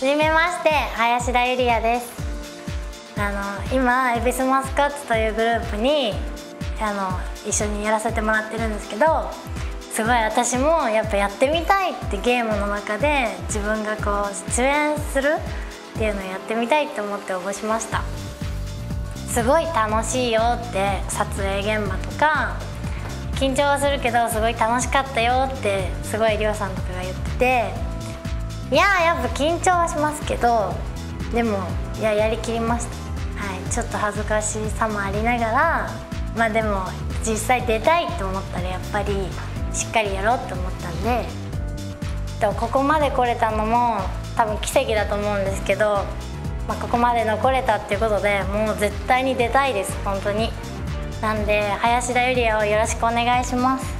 じめまして林田ゆりやです。あの今エビスマスカッツというグループにあの一緒にやらせてもらってるんですけどすごい私もやっぱやってみたいってゲームの中で自分がこう出演するっていうのをやってみたいって思って応募しました。すごい楽しいよって撮影現場とか緊張はするけどすごい楽しかったよってすごいりょうさんとかが言ってていややっぱ緊張はしますけどでもいややりきりました。はいちょっと恥ずかしさもありながらまあでも実際出たいって思ったらやっぱりしっかりやろうって思ったんでここまで来れたのも多分奇跡だと思うんですけど、まあ、ここまで残れたっていうことでもう絶対に出たいです本当に。なんで林田ゆりやをよろしくお願いします。